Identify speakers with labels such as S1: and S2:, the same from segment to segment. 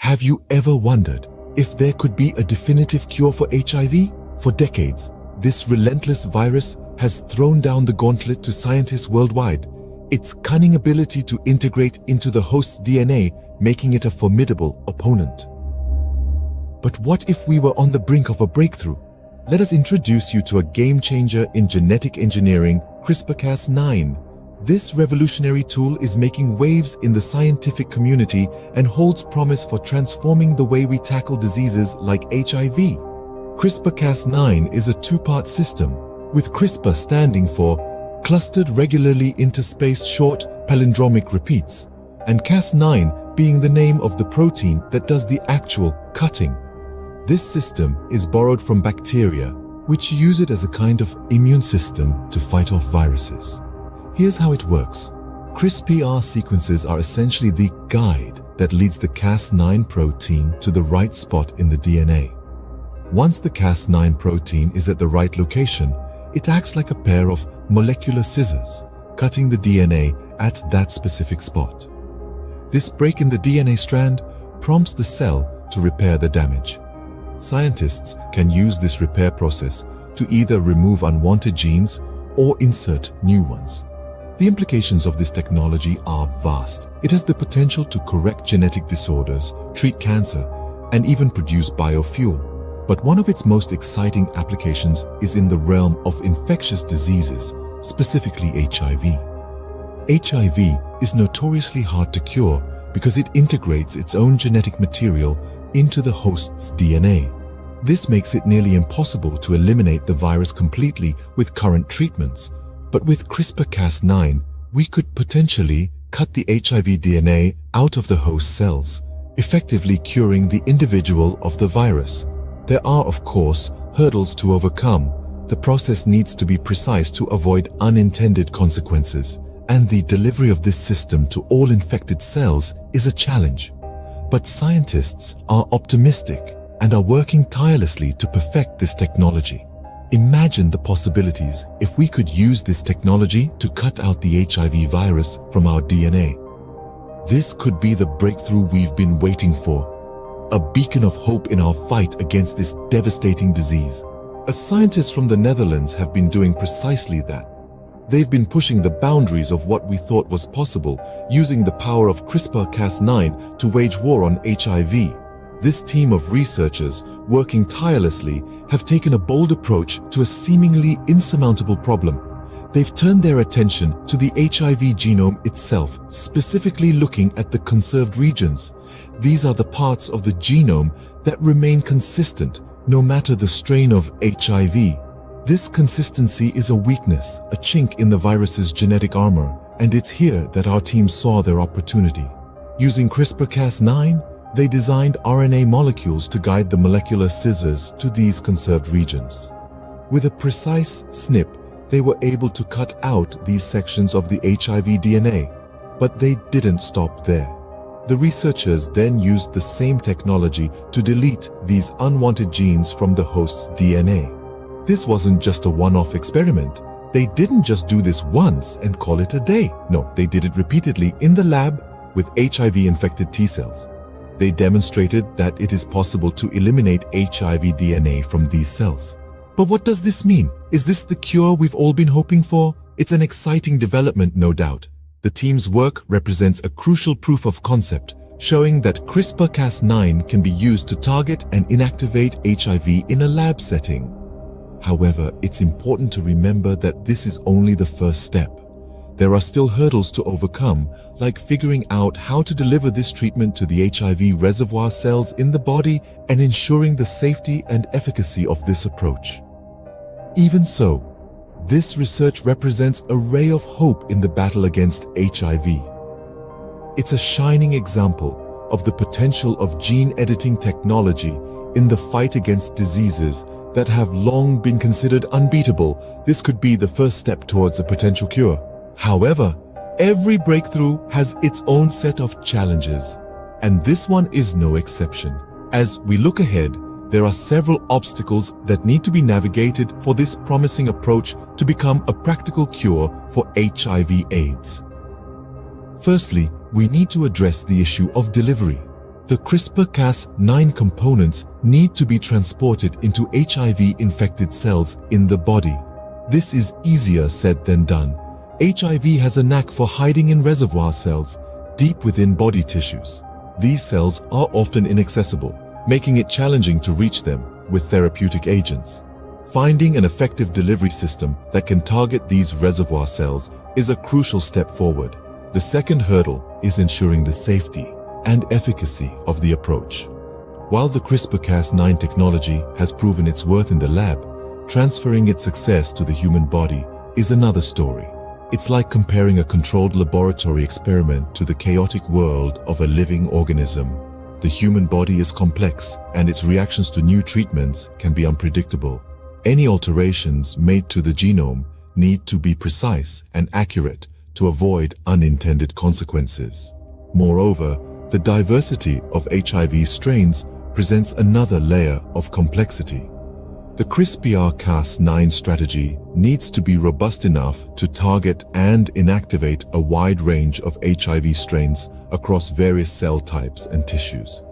S1: Have you ever wondered if there could be a definitive cure for HIV? For decades, this relentless virus has thrown down the gauntlet to scientists worldwide, its cunning ability to integrate into the host's DNA making it a formidable opponent. But what if we were on the brink of a breakthrough? Let us introduce you to a game changer in genetic engineering, CRISPR-Cas9. This revolutionary tool is making waves in the scientific community and holds promise for transforming the way we tackle diseases like HIV. CRISPR-Cas9 is a two-part system, with CRISPR standing for Clustered Regularly Interspaced Short Palindromic Repeats, and Cas9 being the name of the protein that does the actual cutting. This system is borrowed from bacteria, which use it as a kind of immune system to fight off viruses. Here's how it works. CRISPR sequences are essentially the guide that leads the Cas9 protein to the right spot in the DNA. Once the Cas9 protein is at the right location, it acts like a pair of molecular scissors, cutting the DNA at that specific spot. This break in the DNA strand prompts the cell to repair the damage. Scientists can use this repair process to either remove unwanted genes or insert new ones. The implications of this technology are vast. It has the potential to correct genetic disorders, treat cancer, and even produce biofuel. But one of its most exciting applications is in the realm of infectious diseases, specifically HIV. HIV is notoriously hard to cure because it integrates its own genetic material into the host's DNA. This makes it nearly impossible to eliminate the virus completely with current treatments, but with CRISPR-Cas9, we could potentially cut the HIV DNA out of the host cells, effectively curing the individual of the virus. There are, of course, hurdles to overcome. The process needs to be precise to avoid unintended consequences, and the delivery of this system to all infected cells is a challenge. But scientists are optimistic and are working tirelessly to perfect this technology. Imagine the possibilities if we could use this technology to cut out the HIV virus from our DNA. This could be the breakthrough we've been waiting for, a beacon of hope in our fight against this devastating disease. A scientist from the Netherlands have been doing precisely that. They've been pushing the boundaries of what we thought was possible, using the power of CRISPR-Cas9 to wage war on HIV. This team of researchers, working tirelessly, have taken a bold approach to a seemingly insurmountable problem. They've turned their attention to the HIV genome itself, specifically looking at the conserved regions. These are the parts of the genome that remain consistent no matter the strain of HIV. This consistency is a weakness, a chink in the virus's genetic armor, and it's here that our team saw their opportunity. Using CRISPR-Cas9, they designed RNA molecules to guide the molecular scissors to these conserved regions. With a precise snip, they were able to cut out these sections of the HIV DNA, but they didn't stop there. The researchers then used the same technology to delete these unwanted genes from the host's DNA. This wasn't just a one-off experiment. They didn't just do this once and call it a day. No, they did it repeatedly in the lab with HIV-infected T cells they demonstrated that it is possible to eliminate HIV DNA from these cells. But what does this mean? Is this the cure we've all been hoping for? It's an exciting development, no doubt. The team's work represents a crucial proof of concept, showing that CRISPR-Cas9 can be used to target and inactivate HIV in a lab setting. However, it's important to remember that this is only the first step. There are still hurdles to overcome, like figuring out how to deliver this treatment to the HIV reservoir cells in the body and ensuring the safety and efficacy of this approach. Even so, this research represents a ray of hope in the battle against HIV. It's a shining example of the potential of gene editing technology in the fight against diseases that have long been considered unbeatable. This could be the first step towards a potential cure. However, every breakthrough has its own set of challenges, and this one is no exception. As we look ahead, there are several obstacles that need to be navigated for this promising approach to become a practical cure for HIV AIDS. Firstly, we need to address the issue of delivery. The CRISPR-Cas9 components need to be transported into HIV-infected cells in the body. This is easier said than done. HIV has a knack for hiding in reservoir cells, deep within body tissues. These cells are often inaccessible, making it challenging to reach them with therapeutic agents. Finding an effective delivery system that can target these reservoir cells is a crucial step forward. The second hurdle is ensuring the safety and efficacy of the approach. While the CRISPR-Cas9 technology has proven its worth in the lab, transferring its success to the human body is another story. It's like comparing a controlled laboratory experiment to the chaotic world of a living organism. The human body is complex and its reactions to new treatments can be unpredictable. Any alterations made to the genome need to be precise and accurate to avoid unintended consequences. Moreover, the diversity of HIV strains presents another layer of complexity. The CRISPR-Cas9 strategy needs to be robust enough to target and inactivate a wide range of HIV strains across various cell types and tissues.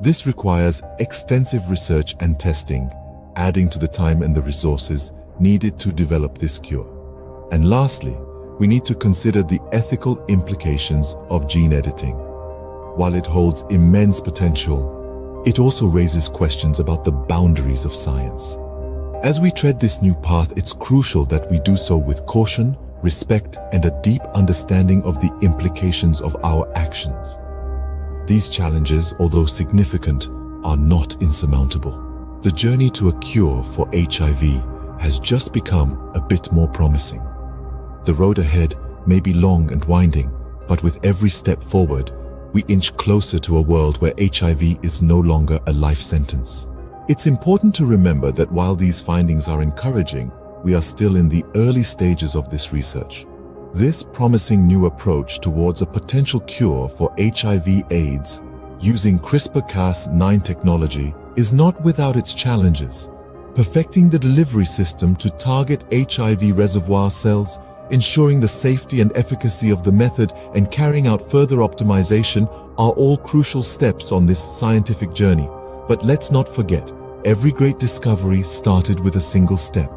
S1: This requires extensive research and testing, adding to the time and the resources needed to develop this cure. And lastly, we need to consider the ethical implications of gene editing. While it holds immense potential, it also raises questions about the boundaries of science. As we tread this new path, it's crucial that we do so with caution, respect, and a deep understanding of the implications of our actions. These challenges, although significant, are not insurmountable. The journey to a cure for HIV has just become a bit more promising. The road ahead may be long and winding, but with every step forward, we inch closer to a world where HIV is no longer a life sentence. It's important to remember that while these findings are encouraging, we are still in the early stages of this research. This promising new approach towards a potential cure for HIV AIDS using CRISPR-Cas9 technology is not without its challenges. Perfecting the delivery system to target HIV reservoir cells ensuring the safety and efficacy of the method and carrying out further optimization are all crucial steps on this scientific journey. But let's not forget, every great discovery started with a single step.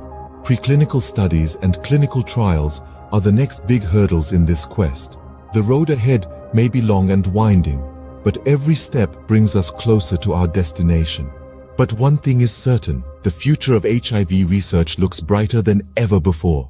S1: Preclinical studies and clinical trials are the next big hurdles in this quest. The road ahead may be long and winding, but every step brings us closer to our destination. But one thing is certain, the future of HIV research looks brighter than ever before.